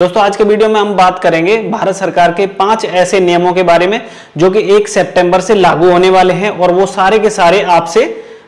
दोस्तों, आज के वीडियो में हम बात करेंगे भारत सरकार के पाँच ऐसे नियमों के बारे में, जो कि एक सितंबर से लागू होने वाले हैं और वो सारे के सारे आपसे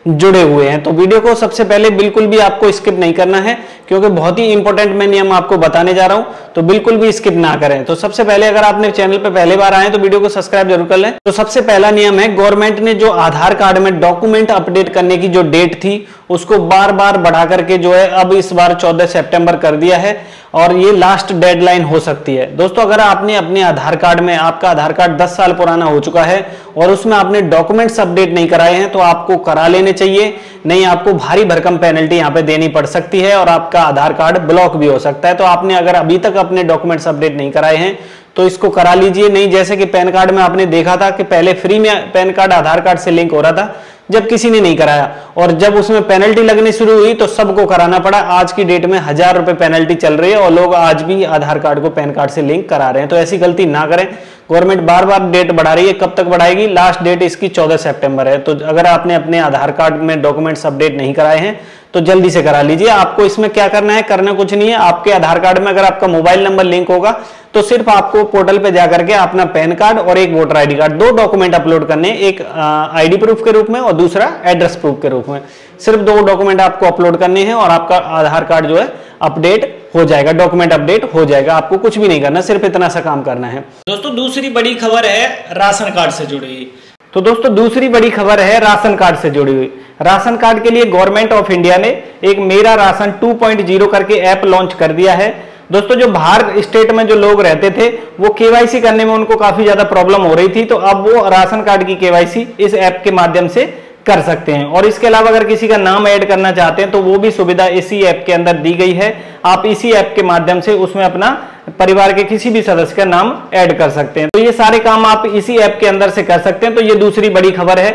जुड़े हुए हैं। तो वीडियो को सबसे पहले बिल्कुल भी आपको स्किप नहीं करना है क्योंकि बहुत ही इंपॉर्टेंट मैं नियम आपको बताने जा रहा हूँ तो बिल्कुल भी स्किप ना करें। तो सबसे पहले अगर आपने चैनल पर पहले बार आए तो वीडियो को सब्सक्राइब ज़रूर कर लें। तो सबसे पहला नियम है गवर्नमेंट ने जो आधार कार्ड में डॉक्यूमेंट अपडेट करने की जो डेट थी, उसको बार बार बढ़ा करके जो है, अब इस बार चौदह सेप्टेम्बर कर दिया है और ये लास्ट डेडलाइन हो सकती है। दोस्तों, अगर आपने अपने आधार कार्ड में, आपका आधार कार्ड 10 साल पुराना हो चुका है और उसमें आपने डॉक्यूमेंट्स अपडेट नहीं कराए हैं तो आपको करा लेने चाहिए, नहीं, आपको भारी भरकम पेनल्टी यहाँ पे देनी पड़ सकती है और आपका आधार कार्ड ब्लॉक भी हो सकता है। तो आपने अगर अभी तक अपने डॉक्यूमेंट्स अपडेट नहीं कराए हैं तो इसको करा लीजिए। नहीं, जैसे कि पैन कार्ड में आपने देखा था कि पहले फ्री में पैन कार्ड, आधार कार्ड से लिंक हो रहा था। जब किसी ने नहीं कराया। और जब उसमें पेनल्टी लगनी शुरू हुई तो सबको कराना पड़ा। आज की डेट में हज़ार रुपए पेनल्टी चल रही है और लोग आज भी आधार कार्ड को पैन कार्ड से लिंक करा रहे हैं। तो ऐसी गलती ना करें। गवर्नमेंट बार बार डेट बढ़ा रही है। कब तक बढ़ाएगी? लास्ट डेट इसकी 14 सितंबर है। तो अगर आपने अपने आधार कार्ड में डॉक्यूमेंट्स अपडेट नहीं कराए हैं तो जल्दी से करा लीजिए। आपको इसमें क्या करना है? करना कुछ नहीं है। आपके आधार कार्ड में अगर आपका मोबाइल नंबर लिंक होगा तो सिर्फ़ आपको पोर्टल पे जाकर के अपना पैन कार्ड और एक वोटर आईडी कार्ड दो डॉक्यूमेंट अपलोड करने एक आईडी प्रूफ के रूप में और दूसरा एड्रेस प्रूफ के रूप में। सिर्फ़ दो डॉक्यूमेंट आपको अपलोड करने हैं और आपका आधार कार्ड जो है अपडेट हो जाएगा डॉक्यूमेंट अपडेट हो जाएगा। आपको कुछ भी नहीं करना सिर्फ़ इतना सा काम करना है। दोस्तों दूसरी बड़ी खबर है राशन कार्ड से जुड़ी हुई। तो दोस्तों दूसरी बड़ी खबर है राशन कार्ड से जुड़ी हुई। राशन कार्ड के लिए गवर्नमेंट ऑफ़ इंडिया ने एक मेरा राशन 2.0 करके ऐप लॉन्च कर दिया है। दोस्तों, जो बाहर स्टेट में जो लोग रहते थे, वो केवाईसी करने में उनको काफ़ी ज़्यादा प्रॉब्लम हो रही थी तो अब वो राशन कार्ड की केवाईसी इस ऐप के माध्यम से कर सकते हैं। और इसके अलावा अगर किसी का नाम ऐड करना चाहते हैं तो वो भी सुविधा इसी ऐप के अंदर दी गई है। आप इसी ऐप के माध्यम से उसमें अपना परिवार के किसी भी सदस्य का नाम ऐड कर सकते हैं। तो ये सारे काम आप इसी ऐप के अंदर से कर सकते हैं। तो ये दूसरी बड़ी खबर है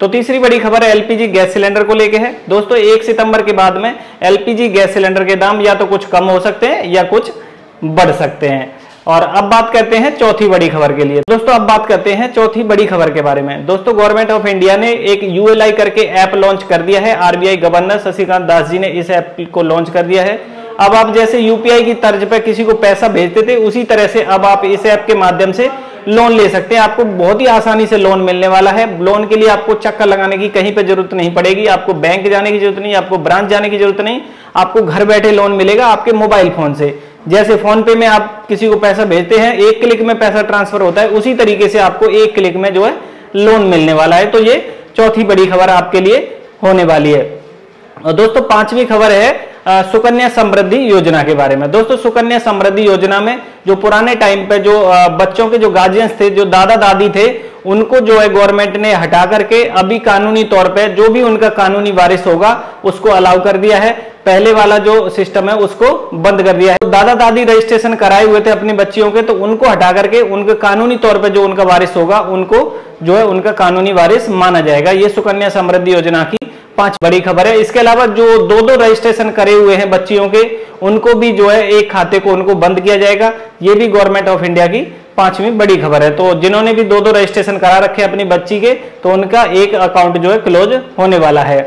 तो तीसरी बड़ी खबर है एलपीजी गैस सिलेंडर को लेके है। दोस्तों, एक सितंबर के बाद में एलपीजी गैस सिलेंडर के दाम या तो कुछ कम हो सकते हैं या कुछ बढ़ सकते हैं। और अब बात करते हैं चौथी बड़ी खबर के लिए। दोस्तों, अब बात करते हैं चौथी बड़ी खबर के बारे में। दोस्तों गवर्नमेंट ऑफ़ इंडिया ने एक यूएलआई करके ऐप लॉन्च कर दिया है। आरबीआई गवर्नर शशिकांत दास जी ने इस ऐप को लॉन्च कर दिया है। अब आप जैसे यूपीआई की तर्ज पर किसी को पैसा भेजते थे, उसी तरह से अब आप इस ऐप के माध्यम से लोन ले सकते हैं। आपको बहुत ही आसानी से लोन मिलने वाला है। लोन के लिए आपको चक्कर लगाने की कहीं पे ज़रूरत नहीं पड़ेगी। आपको बैंक जाने की ज़रूरत नहीं, आपको ब्रांच जाने की ज़रूरत नहीं। आपको घर बैठे लोन मिलेगा आपके मोबाइल फ़ोन से। जैसे फ़ोन पे में आप किसी को पैसा भेजते हैं, एक क्लिक में पैसा ट्रांसफ़र होता है, उसी तरीके से आपको एक क्लिक में जो है लोन मिलने वाला है। तो ये चौथी बड़ी खबर आपके लिए होने वाली है। और दोस्तों, पांचवी खबर है सुकन्या समृद्धि योजना के बारे में। दोस्तों, सुकन्या समृद्धि योजना में जो पुराने टाइम पे जो बच्चों के जो गार्जियंस थे, जो दादा दादी थे, उनको जो है गवर्नमेंट ने हटा करके अभी कानूनी तौर पे जो भी उनका कानूनी वारिस होगा, उसको अलाउ कर दिया है। पहले वाला जो सिस्टम है, उसको बंद कर दिया है। तो दादा दादी रजिस्ट्रेशन कराए हुए थे अपनी बच्चियों के तो उनको हटा करके, उनके कानूनी तौर पर जो उनका वारिस होगा, उनको जो है उनका कानूनी वारिस माना जाएगा। ये सुकन्या समृद्धि योजना की पाँच बड़ी खबर है। इसके अलावा जो दो दो रजिस्ट्रेशन करे हुए हैं बच्चियों के, उनको भी जो है एक खाते को उनको बंद किया जाएगा। ये भी गवर्नमेंट ऑफ़ इंडिया की पांचवी बड़ी खबर है। तो जिन्होंने भी दो दो रजिस्ट्रेशन करा रखे अपनी बच्ची के तो उनका एक अकाउंट जो है क्लोज होने वाला है।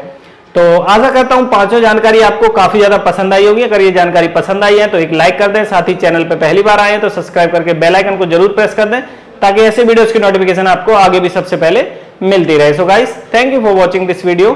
तो आशा करता हूँ पाँचों जानकारी आपको काफ़ी ज़्यादा पसंद आई होगी। अगर ये जानकारी पसंद आई है तो एक लाइक कर दें, साथ ही चैनल पर पहली बार आए तो सब्सक्राइब करके बेल आइकन को ज़रूर प्रेस कर दें, ताकि ऐसे वीडियोस की नोटिफिकेशन आपको आगे भी सबसे पहले मिलती रहे। So guys thank you for watching this video